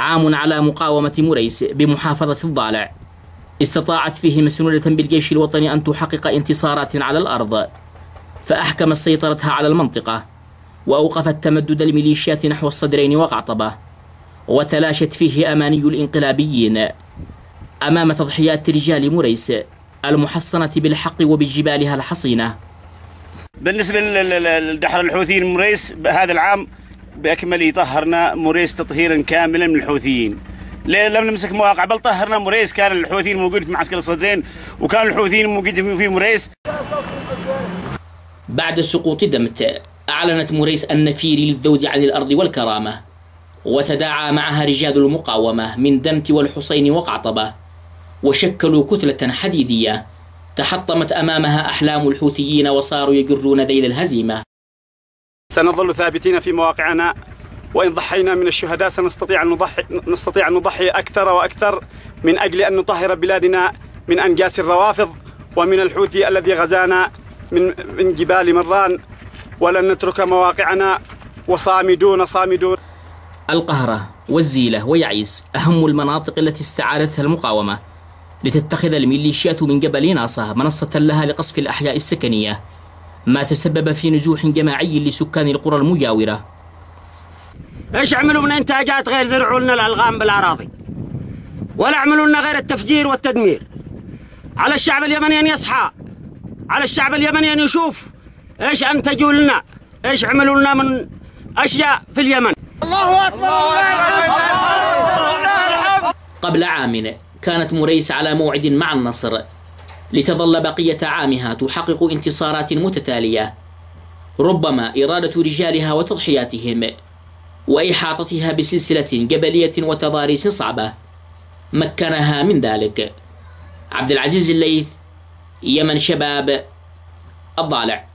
عام على مقاومة مريس بمحافظة الضالع. استطاعت فيه مسنونة بالجيش الوطني أن تحقق انتصارات على الأرض فأحكمت سيطرتها على المنطقة وأوقفت تمدد الميليشيات نحو الصدرين وقعطبة وتلاشت فيه أماني الإنقلابيين. أمام تضحيات رجال مريس المحصنة بالحق وبجبالها الحصينة. بالنسبة للدحر الحوثيين مريس هذا العام بأكمله طهرنا مريس تطهيرا كاملا من الحوثيين. لم نمسك مواقع؟ بل طهرنا مريس كان الحوثيين موجود في معسكر الصدرين وكان الحوثيين موجودين في مريس بعد سقوط دمت أعلنت مريس النفير للذود عن الأرض والكرامة وتداعى معها رجال المقاومة من دمت والحسين وقعطبة وشكلوا كتلة حديدية تحطمت أمامها أحلام الحوثيين وصاروا يجرون ذيل الهزيمة. سنظل ثابتين في مواقعنا وإن ضحينا من الشهداء سنستطيع أن نضحي, نستطيع أن نضحي أكثر وأكثر من أجل أن نطهر بلادنا من أنجاس الروافض ومن الحوثي الذي غزانا من من جبال مران. ولن نترك مواقعنا وصامدون صامدون. القهرة والزيلة ويعيس أهم المناطق التي استعادتها المقاومة لتتخذ الميليشيات من جبل ناصة منصة لها لقصف الأحياء السكنية. ما تسبب في نزوح جماعي لسكان القرى المجاورة. إيش عملوا من إنتاجات غير زرعوا لنا الالغام بالأراضي؟ ولا عملوا لنا غير التفجير والتدمير. على الشعب اليمني أن يصحى. على الشعب اليمني أن يشوف إيش أنتجوا لنا. إيش عملوا لنا من أشياء في اليمن. الله أكبر. قبل عام كانت مريس على موعد مع النصر. لتظل بقية عامها تحقق انتصارات متتالية. ربما إرادة رجالها وتضحياتهم وإحاطتها بسلسلة جبلية وتضاريس صعبة. مكنها من ذلك. عبد العزيز الليث يمن شباب الضالع.